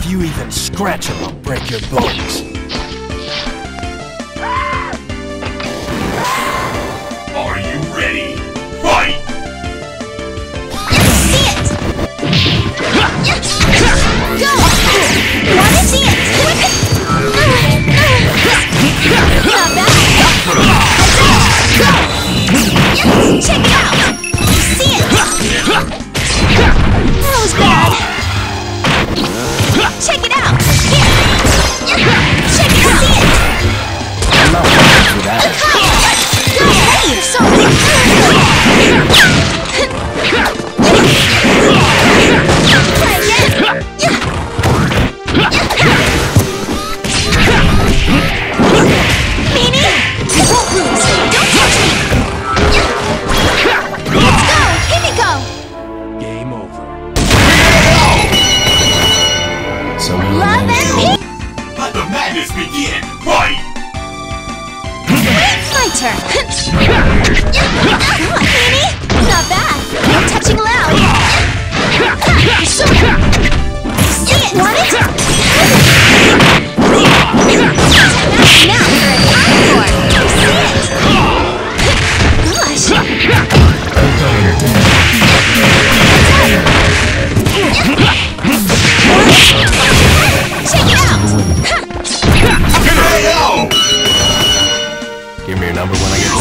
If you even scratch him, I'll break your bones. Are you ready? Game over. So Love and peace! Let the madness begin! Fight! It's my turn! number when I get back.